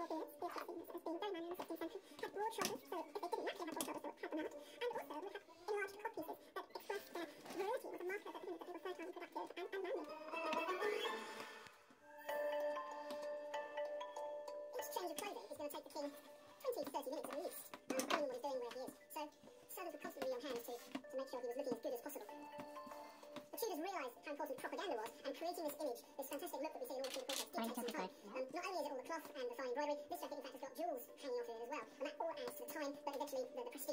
so they were fertile and productive and, and manly. Each change of clothing is going to take the king 20 to 30 minutes at least, depending on what he's doing where he is. So servants would constantly on hand to, to make sure he was looking as good as possible. The Tudors realised how important propaganda was, and creating this image, this fantastic look that we see in all the portraits, did take some time. Um, not only is it all the cloth and the fine embroidery, this jacket in fact has got jewels hanging off of it as well, and that all adds to the time, but eventually the, the prestige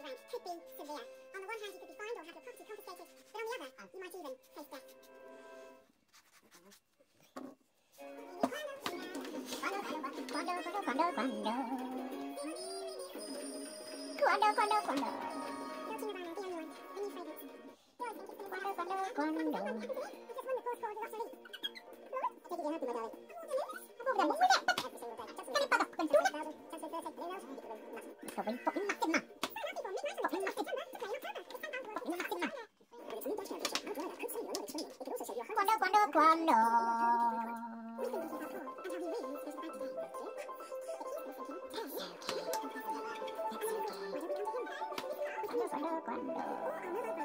social could be severe. On the one hand, you could be fined or have your property confiscated, but on the other, oh, you might even face death. Cuando, cuando, cuando, cuando. Cuando, cuando, cuando. Dolce Gabbana, the only one. The new fragrance. I think it's gonna Cuando, cuando, cuando. Oh, I'm gonna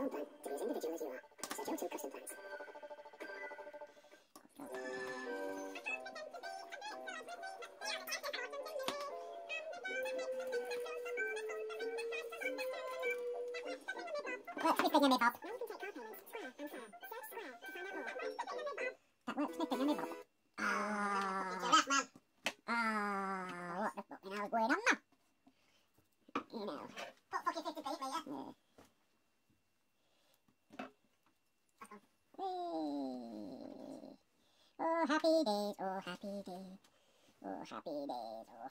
phone plan to be as individual as you are. Custom plans. Happy days, oh, happy days. Oh, happy days, oh.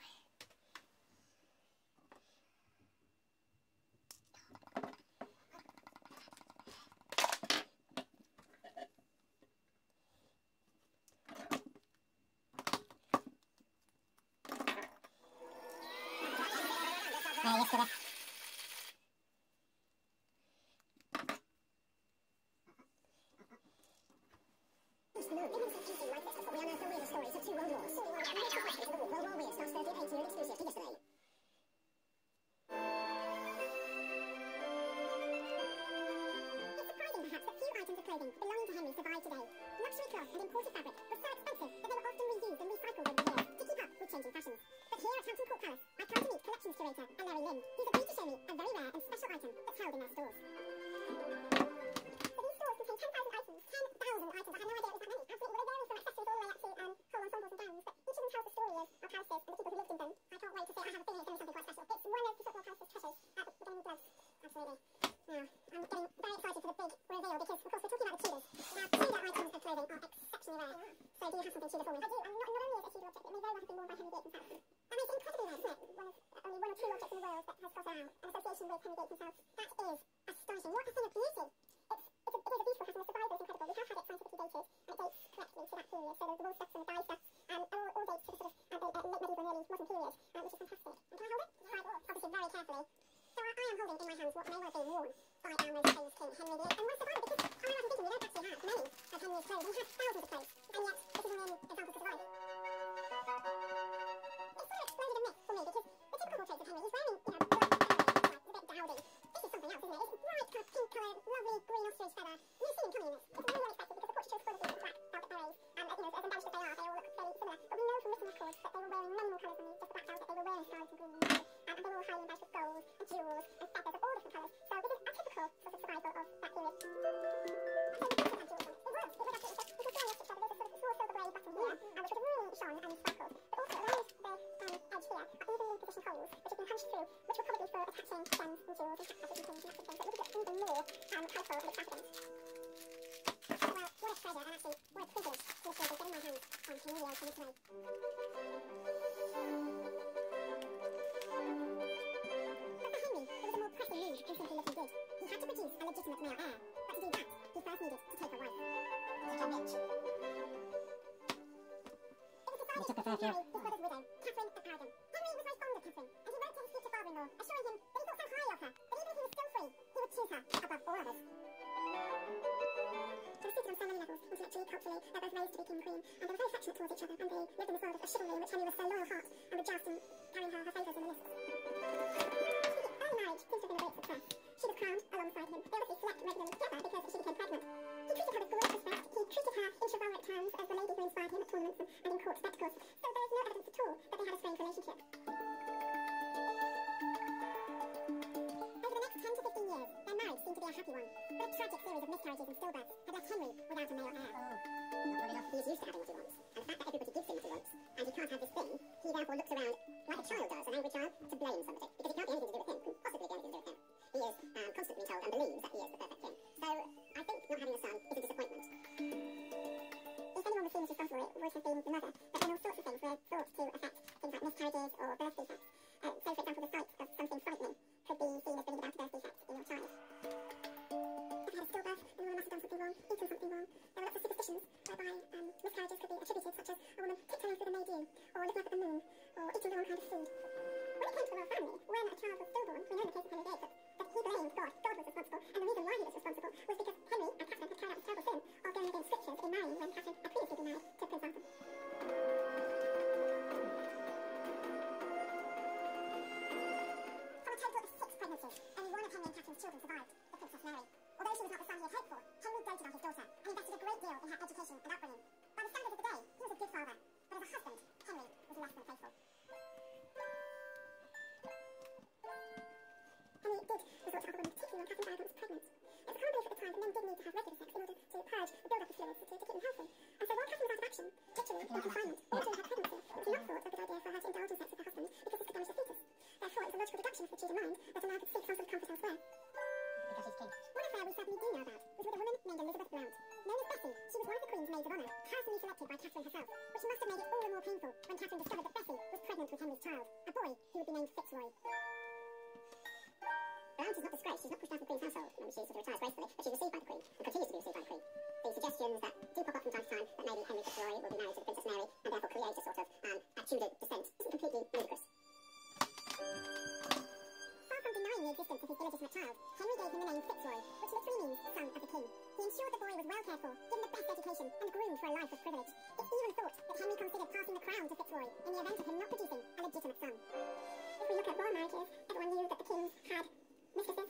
Clothing belonging to Henry survive today. Luxury cloth and imported fabric were so expensive that they were often reused and recycled over the years to keep up with changing fashions. But here at Hampton Court Palace, I've come to meet collections curator Larry Lynn, who's agreed to show me a very rare and special item that's held in their stores. So these stores contain 10,000 items, 10,000 items. I had no idea Do something me? I do. And not, not only is it a Tudor object, it may very well have been worn by Henry Gates himself. That makes it incredibly rare, doesn't it? One of, only one or two objects in the world that has got an association with Henry Gates himself. That is astonishing. What a thing of beauty. It's, it's a, beautiful. The survival is incredible. We have had it and it dates to that period. So the, the and um, all, dates to the sort of uh, and early modern period, um, which is fantastic. And can I hold it? Very carefully. So I, I am holding in my hands what may well have been worn by our most famous king, Henry VIII. And was that they were wearing many more colours than just the black outfit they were wearing scarlet and green and they were highly embellished with gold and jewels and feathers of all different colours. So this is a typical sort of survival of that period. It was, it was you grey here, which really and sparkled. But also the which through, which were probably for attaching gems and jewels and and things and that sort would even more um, colourful and extravagant. What a treasure, and actually, what a privilege to been getting my hands on Camille from today. But for Henry, there was a more pressing need than simply looking good. He had to produce a legitimate male heir. But to do that, he first needed to take a wife. Like a bitch. It was decided to marry his brother's widow, Catherine of Aragon. Henry was very fond of Catherine, and he wrote to his future father-in-law, assuring him that he thought so highly of her, that even if he was still free, he would choose her above all others. So many levels, intellectually, culturally, they were both raised to be king and queen, and they were very affectionate towards each other, and they lived in this world of a chivalry in which Henry was so loyal heart and would joust and carrying her her favours in the lists. Early marriage seems to have been a great success. She was crowned alongside him. They obviously slept regularly together because she became pregnant. He treated her with great respect. He treated her in chivalric terms as the lady who inspired him at tournaments and, and in court spectacles. So there is no evidence at all that they had a strained relationship. Over the next 10 to 15 years, their marriage seemed to be a happy one. But a tragic series of miscarriages and stillbirths without a male heir. Oh, enough. He's used to having what he wants. And the fact that everybody gives him what he wants, and he can't have this thing, he therefore looks around like a child does, an angry child, to blame somebody. Because it can't be anything to do with him, couldn't possibly be anything to do with him. He is um, constantly told and believes that he is the perfect king. So I think not having a son is a disappointment. If anyone was as responsible, it would have been the mother. But then all sorts of things were thought to affect things like miscarriages or birth defects. Um, miscarriages could be attributed, such as a woman tiptoeing through the May or looking up at the moon, or eating the wrong kind of food. When it came to the royal family, when a child was stillborn, we know in the case of Henry VIII that, that he blamed God. God was responsible, and the reason why he was responsible was because Henry and Catherine had carried out this terrible sin of going against scriptures in marrying when Catherine had previously been married to Prince Arthur. From a total of six pregnancies, only one of Henry and Catherine's children survived, the Princess Mary. He for, Henry doted on his daughter and invested a great deal in her education and upbringing. By the standards of the day, he was a good father, but as a husband, Henry was less than faithful. Henry did resort to alcohol, particularly when Catherine Aragon was pregnant. It was common belief at the time that men did need to have regular sex in order to purge and build up the fluids to, to keep them healthy. And so while Catherine was out of action, literally in confinement, or during her pregnancy, it was not thought a good idea for her to indulge in sex with her husband because this could damage the fetus. Therefore, it was a logical deduction for the Tudor mind that a man could seek some sort of comfort elsewhere. Because king. One affair we certainly do know about was with a woman named Elizabeth Blount. Known as Bessie, she was one of the Queen's maids of honour, personally selected by Catherine herself, which must have made it all the more painful when Catherine discovered that Bessie was pregnant with Henry's child, a boy who would be named Fitzroy. Blount is not disgraced, she's not pushed out of the Queen's household. Remember, she sort of retires gracefully, but she's received by the Queen, and continues to be received by the Queen. The suggestions that do pop up from time to time that maybe Henry Fitzroy will be married to the Princess Mary and therefore create a sort of um, Tudor descent isn't completely child, Henry gave him the name Fitzroy, which literally means son of the king. He ensured the boy was well cared for, given the best education, and groomed for a life of privilege. It's even thought that Henry considered passing the crown to Fitzroy in the event of him not producing a legitimate son. If we look at royal marriages, everyone knew that the kings had mistresses,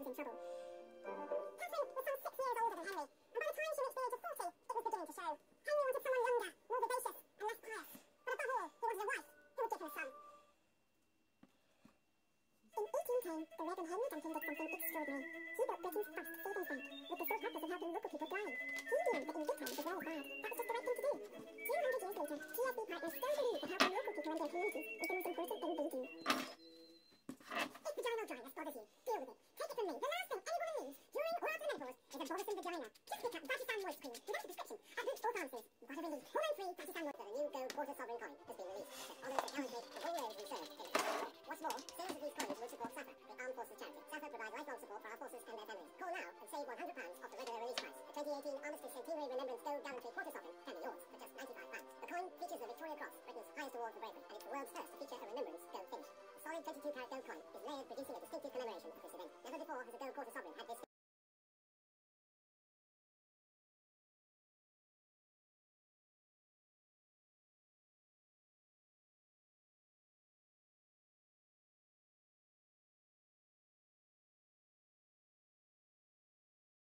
reasons that the marriage